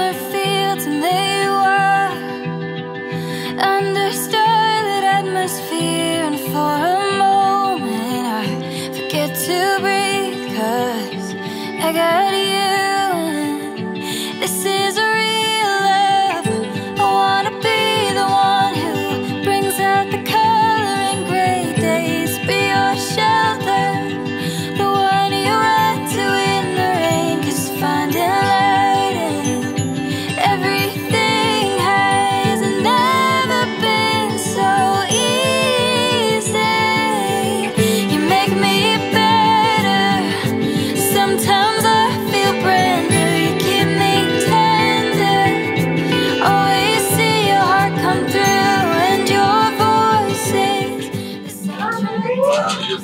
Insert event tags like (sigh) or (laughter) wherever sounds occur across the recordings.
summer fields and they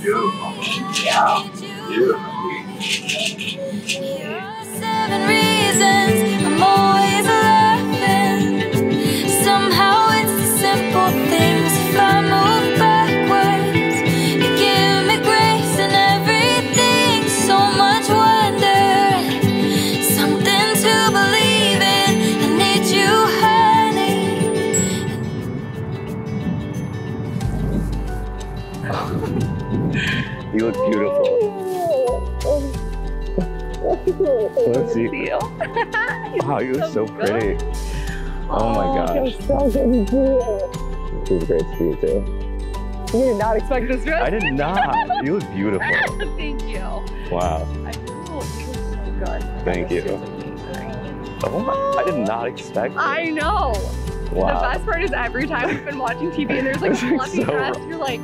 beautiful. Yeah. Beautiful. You look beautiful. Let's see. (laughs) Wow, you look so good. pretty. Oh my oh, gosh. so good to see you. This is great to see you too. You did not expect this dress. I did not. You look beautiful. (laughs) Thank you. Wow. I feel you look so good. Thank you. Oh my, I did not expect it. I know. The best part is every time we've been watching TV and there's like (laughs) a fluffy so dress, you're like,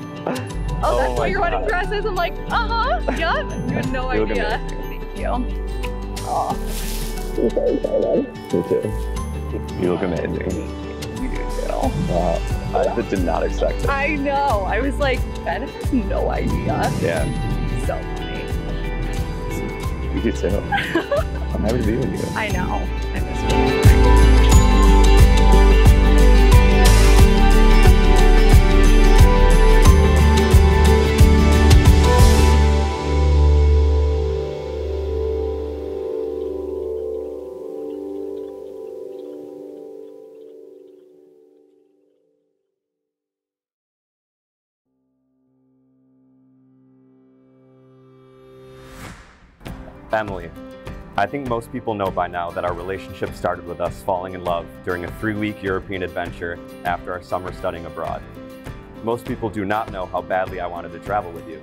oh, Oh that's my what your wedding God. dress is. I'm like, uh huh, yep. You had no You look idea. amazing. Thank you. Oh, I'm so excited. Me too. You look amazing. you do too. Wow. I did not expect it. I know. I was like, Ben has no idea. Yeah. So funny. You too. (laughs) I'm happy to be with you. I know. I miss you. Emily, I think most people know by now that our relationship started with us falling in love during a three week European adventure after our summer studying abroad. Most people do not know how badly I wanted to travel with you.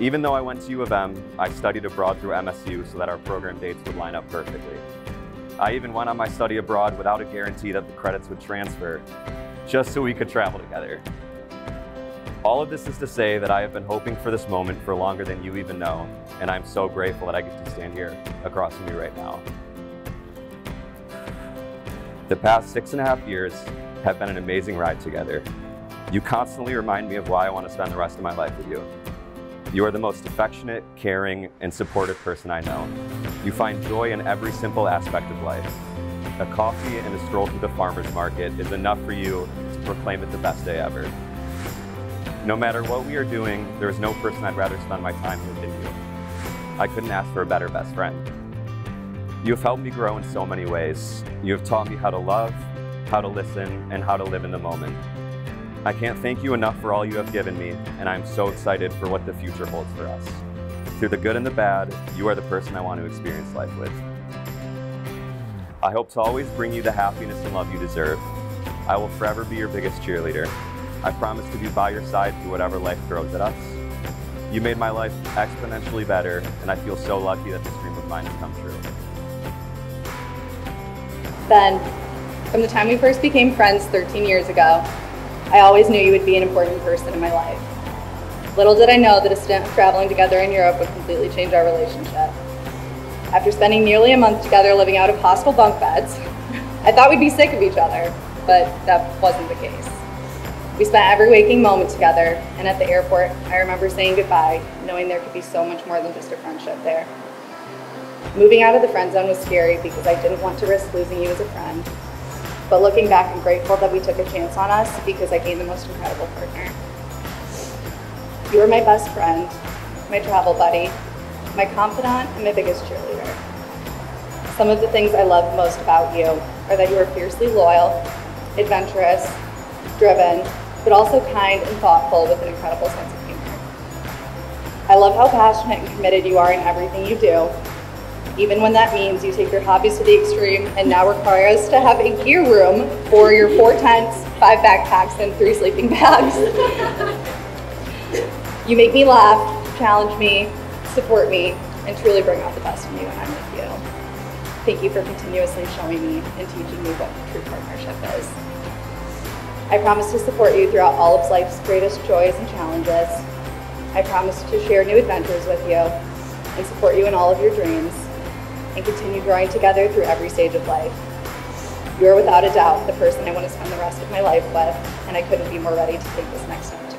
Even though I went to U of M, I studied abroad through MSU so that our program dates would line up perfectly. I even went on my study abroad without a guarantee that the credits would transfer, just so we could travel together. All of this is to say that I have been hoping for this moment for longer than you even know, and I'm so grateful that I get to stand here across from you right now. The past six and a half years have been an amazing ride together. You constantly remind me of why I want to spend the rest of my life with you. You are the most affectionate, caring, and supportive person I know. You find joy in every simple aspect of life. A coffee and a stroll through the farmer's market is enough for you to proclaim it the best day ever. No matter what we are doing, there is no person I'd rather spend my time with than you. I couldn't ask for a better best friend. You have helped me grow in so many ways. You have taught me how to love, how to listen, and how to live in the moment. I can't thank you enough for all you have given me, and I'm so excited for what the future holds for us. Through the good and the bad, you are the person I want to experience life with. I hope to always bring you the happiness and love you deserve. I will forever be your biggest cheerleader. I promise to be by your side through whatever life throws at us. You made my life exponentially better, and I feel so lucky that this dream of mine has come true. Ben, from the time we first became friends 13 years ago, I always knew you would be an important person in my life. Little did I know that a stint of traveling together in Europe would completely change our relationship. After spending nearly a month together living out of hostel bunk beds, (laughs) I thought we'd be sick of each other, but that wasn't the case. We spent every waking moment together, and at the airport, I remember saying goodbye, knowing there could be so much more than just a friendship there. Moving out of the friend zone was scary because I didn't want to risk losing you as a friend. But looking back, I'm grateful that we took a chance on us because I gained the most incredible partner. You were my best friend, my travel buddy, my confidant, and my biggest cheerleader. Some of the things I love most about you are that you are fiercely loyal, adventurous, driven, but also kind and thoughtful with an incredible sense of humor. I love how passionate and committed you are in everything you do, even when that means you take your hobbies to the extreme and now require us to have a gear room for your four tents, five backpacks, and three sleeping bags. you make me laugh, challenge me, support me, and truly bring out the best in me when I'm with you. Thank you for continuously showing me and teaching me what true partnership is. I promise to support you throughout all of life's greatest joys and challenges. I promise to share new adventures with you and support you in all of your dreams and continue growing together through every stage of life. You are without a doubt the person I want to spend the rest of my life with, and I couldn't be more ready to take this next step